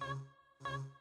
Uh, uh.